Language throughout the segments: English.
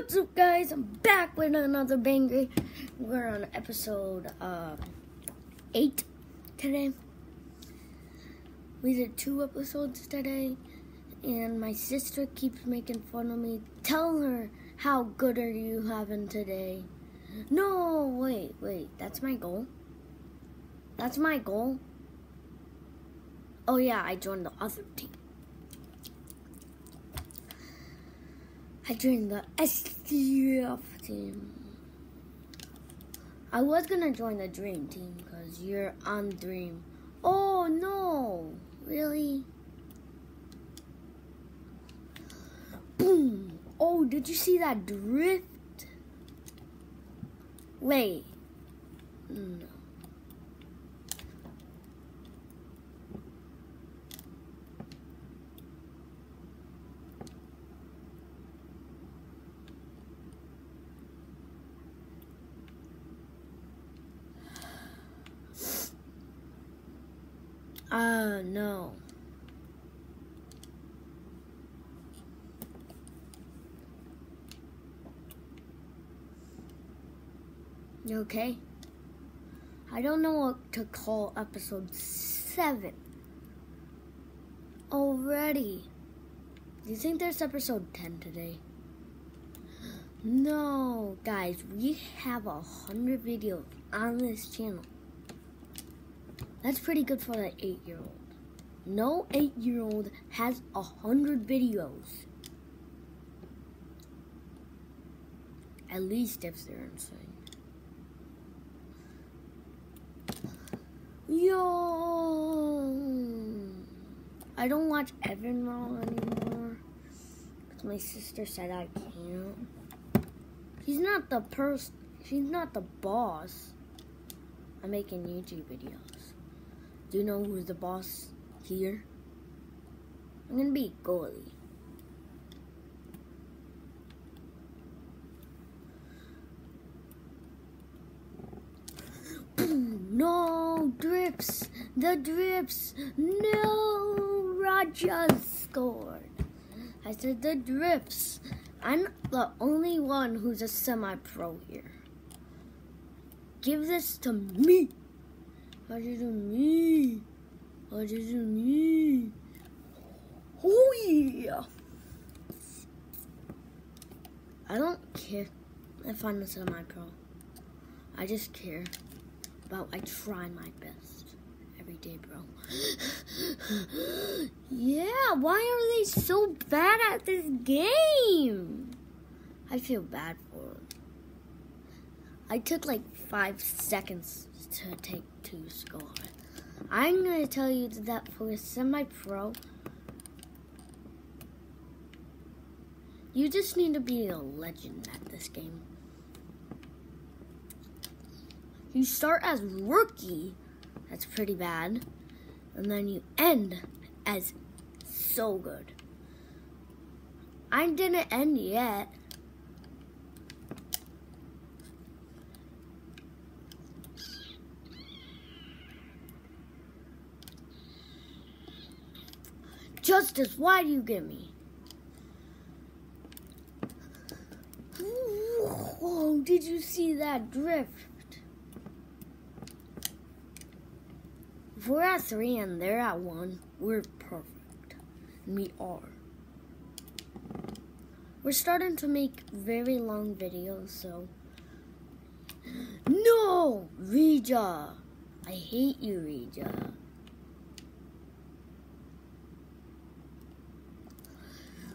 What's up, guys? I'm back with another banger. We're on episode uh, 8 today. We did two episodes today, and my sister keeps making fun of me. Tell her how good are you having today. No, wait, wait. That's my goal. That's my goal. Oh, yeah, I joined the other team. I joined the SDF team. I was gonna join the Dream team because you're on Dream. Oh no! Really? Boom! Oh, did you see that drift? Wait. No. Uh, no. Okay? I don't know what to call episode 7. Already. Do you think there's episode 10 today? No, guys, we have a hundred videos on this channel. That's pretty good for an eight year old. No eight year old has a hundred videos. At least if they're insane. Yo! I don't watch Evan Roll anymore. Because my sister said I can't. He's not the person, she's not the boss. I'm making YouTube videos. Do you know who's the boss here? I'm gonna be goalie. No drips, the drips. No, Rogers scored. I said the drips. I'm the only one who's a semi-pro here. Give this to me. What is me? What is me? Oh yeah! I don't care if I'm a my pro. I just care about I try my best every day, bro. yeah, why are they so bad at this game? I feel bad. I took like five seconds to take to score. I'm going to tell you that for a semi-pro, you just need to be a legend at this game. You start as rookie, that's pretty bad, and then you end as so good. I didn't end yet. Justice, why do you get me? Whoa, did you see that drift? If we're at three and they're at one, we're perfect. We are. We're starting to make very long videos, so. No! Raja! I hate you,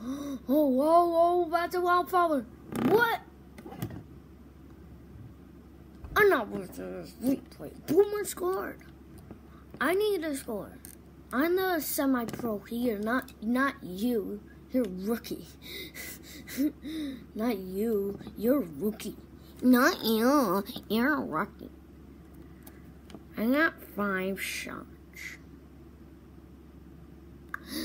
Oh, whoa, whoa, that's a wildflower. What? I'm not worth this replay. Boomer scored. I need to score. I'm the semi-pro here, not not you. You're rookie. Not you. You're rookie. Not you. You're a rookie. I got five shots.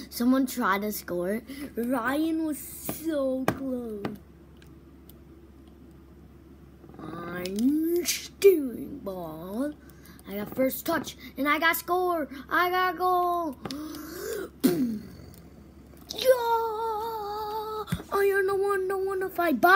Someone tried to score. Ryan was so close. I'm steering ball. I got first touch and I got score. I got goal. yeah! I am the one, the one to fight. Bye.